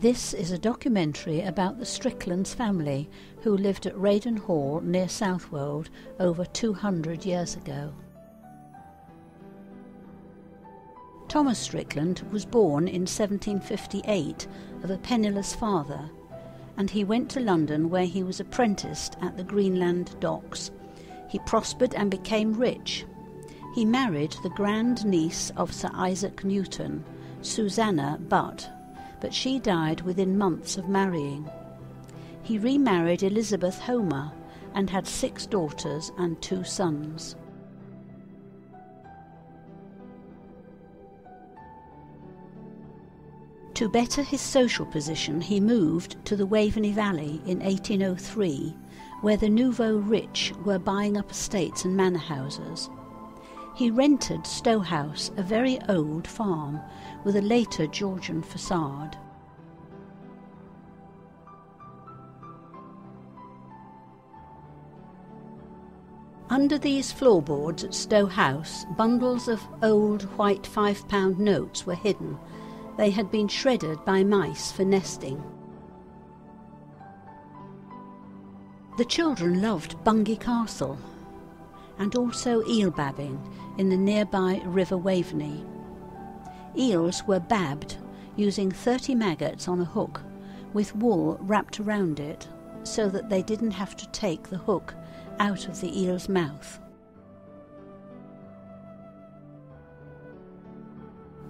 This is a documentary about the Stricklands family who lived at Reydon Hall near Southwold over 200 years ago. Thomas Strickland was born in 1758 of a penniless father, and he went to London where he was apprenticed at the Greenland docks. He prospered and became rich. He married the grand niece of Sir Isaac Newton, Susanna Butt, but she died within months of marrying. He remarried Elizabeth Homer and had six daughters and two sons. To better his social position, he moved to the Waveney Valley in 1803, where the nouveau rich were buying up estates and manor houses. He rented Stow House, a very old farm with a later Georgian facade. Under these floorboards at Stow House, bundles of old white five pound notes were hidden they had been shredded by mice for nesting. The children loved Bungay Castle and also eel babbing in the nearby River Waveney. Eels were babbed using 30 maggots on a hook with wool wrapped around it so that they didn't have to take the hook out of the eel's mouth.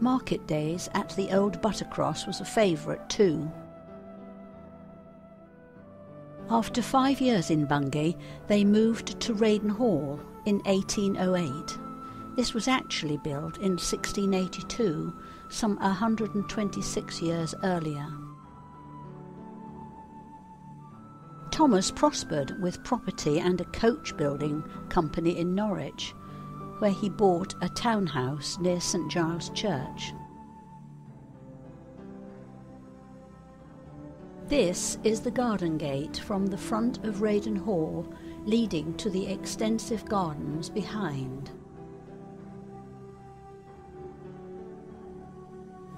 Market days at the old Buttercross was a favourite too. After five years in Bungay, they moved to Reydon Hall in 1808. This was actually built in 1682, some 126 years earlier. Thomas prospered with property and a coach building company in Norwich, where he bought a townhouse near St Giles Church. This is the garden gate from the front of Reydon Hall leading to the extensive gardens behind.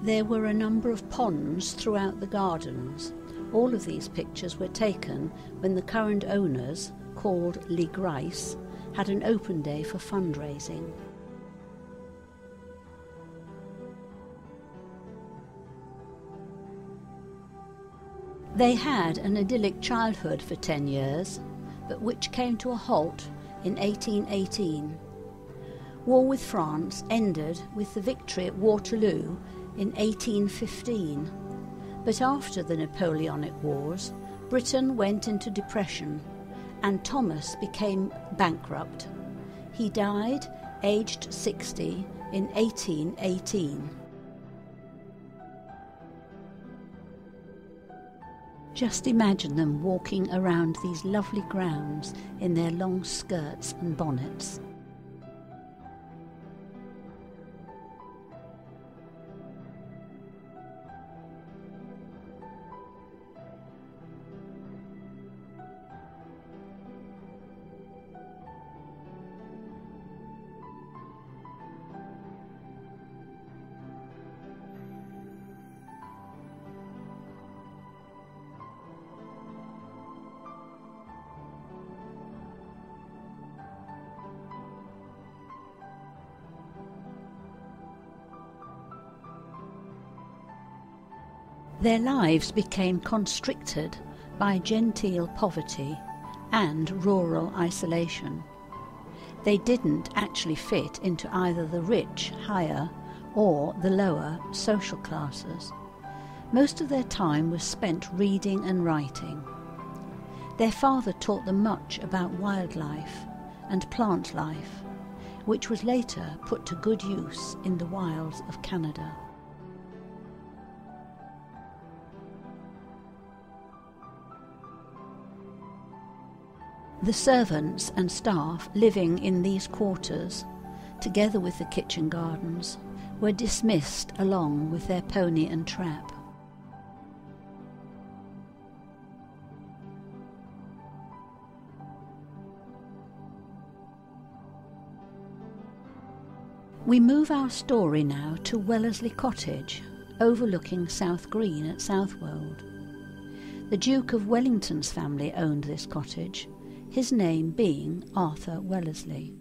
There were a number of ponds throughout the gardens. All of these pictures were taken when the current owners, called Lee Grice, had an open day for fundraising. They had an idyllic childhood for 10 years, but which came to a halt in 1818. War with France ended with the victory at Waterloo in 1815, but after the Napoleonic Wars, Britain went into depression and Thomas became bankrupt. He died aged 60 in 1818. Just imagine them walking around these lovely grounds in their long skirts and bonnets. Their lives became constricted by genteel poverty and rural isolation. They didn't actually fit into either the rich, higher, or the lower social classes. Most of their time was spent reading and writing. Their father taught them much about wildlife and plant life, which was later put to good use in the wilds of Canada. The servants and staff living in these quarters, together with the kitchen gardens, were dismissed along with their pony and trap. We move our story now to Wellesley Cottage, overlooking South Green at Southwold. The Duke of Wellington's family owned this cottage, his name being Arthur Wellesley.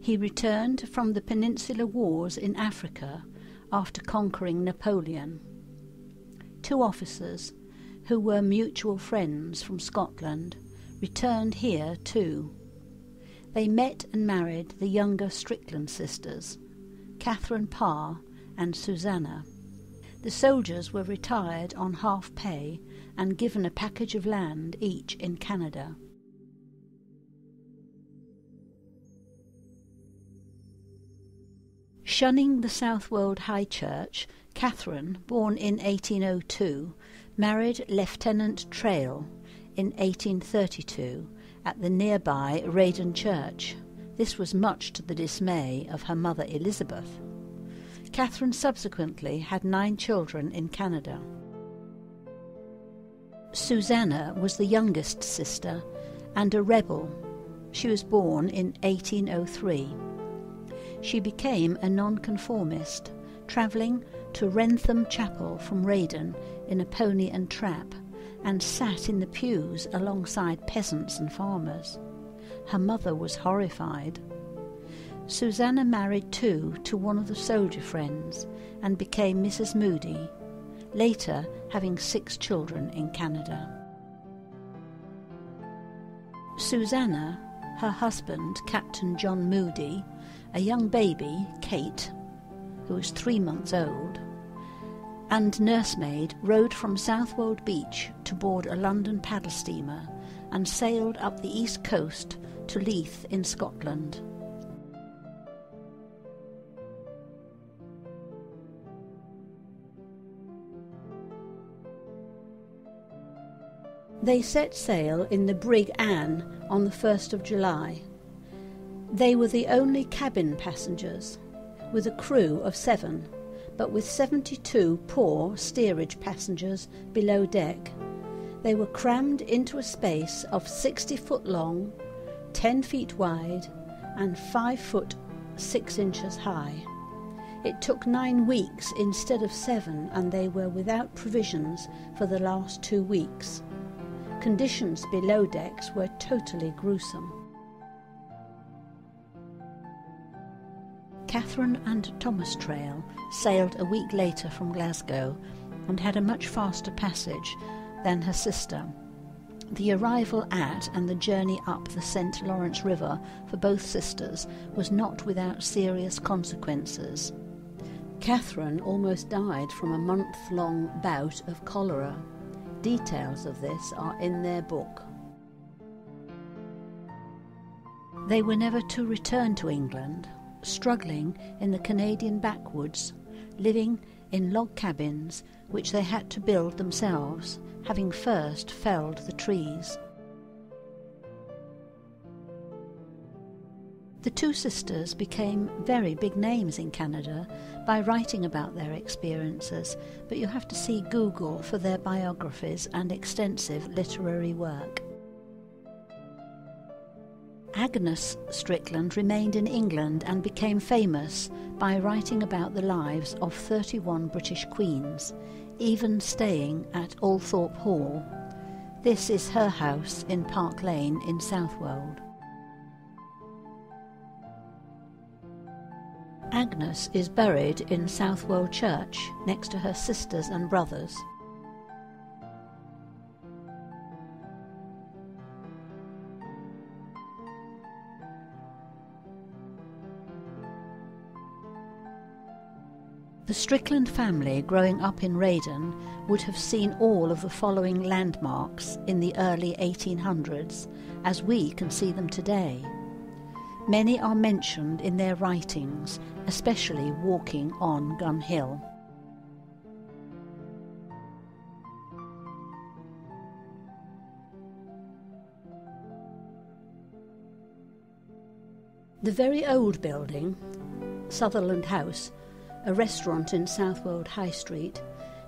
He returned from the Peninsular Wars in Africa after conquering Napoleon. Two officers, who were mutual friends from Scotland, returned here too. They met and married the younger Strickland sisters, Catherine Parr and Susanna. The soldiers were retired on half pay and given a package of land each in Canada. Shunning the Southwold High Church, Catherine, born in 1802, married Lieutenant Traill in 1832 at the nearby Reydon Church. This was much to the dismay of her mother Elizabeth. Catherine subsequently had nine children in Canada. Susanna was the youngest sister and a rebel. She was born in 1803. She became a nonconformist, travelling to Wrentham Chapel from Reydon in a pony and trap, and sat in the pews alongside peasants and farmers. Her mother was horrified. Susanna married too to one of the soldier friends and became Mrs. Moodie, later having six children in Canada. Susanna, her husband, Captain John Moodie, a young baby, Kate, who was three months old, and nursemaid rowed from Southwold Beach to board a London paddle steamer and sailed up the east coast to Leith in Scotland. They set sail in the brig Anne on the 1st of July. They were the only cabin passengers, with a crew of seven, but with 72 poor steerage passengers below deck. They were crammed into a space of 60 foot long, 10 feet wide, and 5 foot 6 inches high. It took nine weeks instead of seven, and they were without provisions for the last two weeks. Conditions below decks were totally gruesome. Catherine and Thomas Traill sailed a week later from Glasgow and had a much faster passage than her sister. The arrival at and the journey up the St. Lawrence River for both sisters was not without serious consequences. Catherine almost died from a month long bout of cholera. Details of this are in their book. They were never to return to England, struggling in the Canadian backwoods, living in log cabins which they had to build themselves, having first felled the trees. The two sisters became very big names in Canada by writing about their experiences, but you have to see Google for their biographies and extensive literary work. Agnes Strickland remained in England and became famous by writing about the lives of 31 British queens, even staying at Althorpe Hall. This is her house in Park Lane in Southwold. Agnes is buried in Southwold Church next to her sisters and brothers. The Strickland family growing up in Reydon would have seen all of the following landmarks in the early 1800s as we can see them today. Many are mentioned in their writings, especially walking on Gun Hill. The very old building, Sutherland House, a restaurant in Southwold High Street,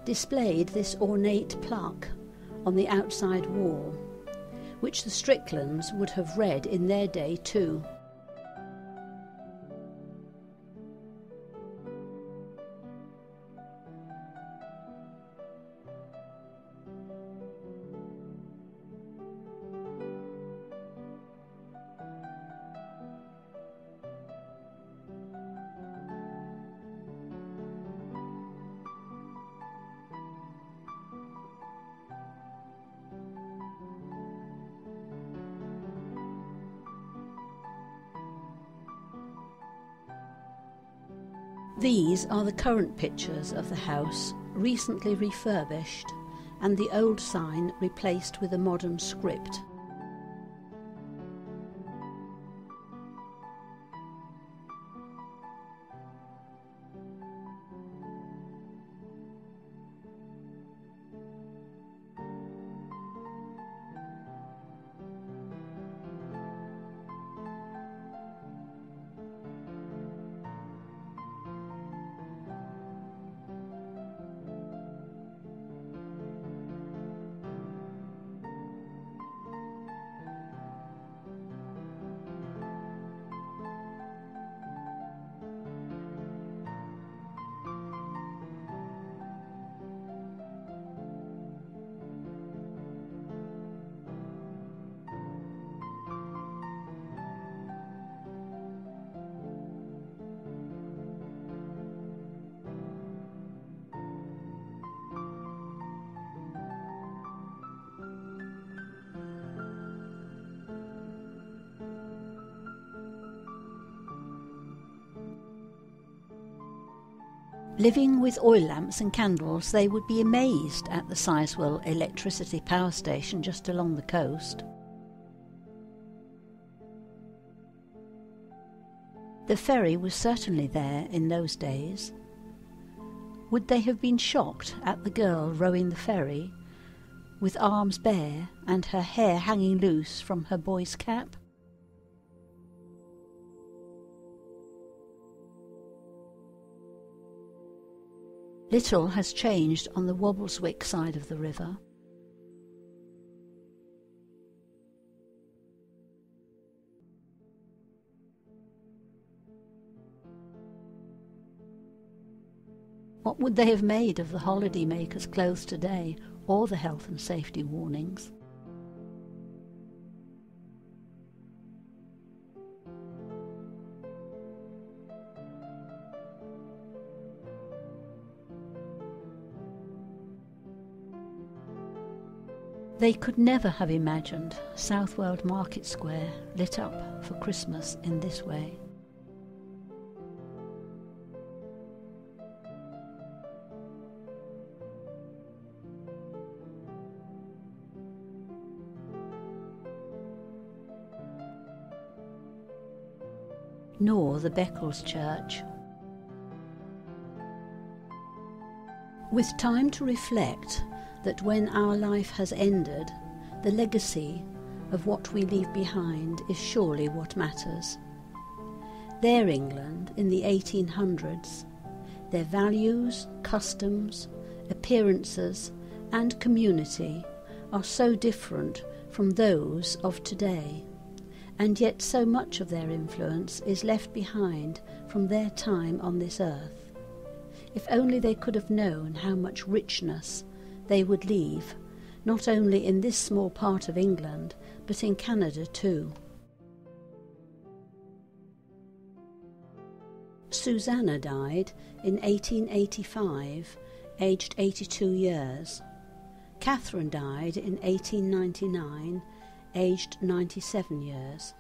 displayed this ornate plaque on the outside wall. which the Stricklands would have read in their day too. These are the current pictures of the house, recently refurbished, and the old sign replaced with a modern script. Living with oil lamps and candles, they would be amazed at the Sizewell electricity power station just along the coast. The ferry was certainly there in those days. Would they have been shocked at the girl rowing the ferry, with arms bare and her hair hanging loose from her boy's cap? Little has changed on the Walberswick side of the river. What would they have made of the holiday makers' clothes today or the health and safety warnings? They could never have imagined Southwold Market Square lit up for Christmas in this way. nor the Beccles Church. With time to reflect, that when our life has ended, the legacy of what we leave behind is surely what matters. Their England in the 1800s, their values, customs, appearances, and community are so different from those of today, and yet so much of their influence is left behind from their time on this earth. If only they could have known how much richness they would leave, not only in this small part of England, but in Canada too. Susanna died in 1885, aged 82 years. Catherine died in 1899, aged 97 years.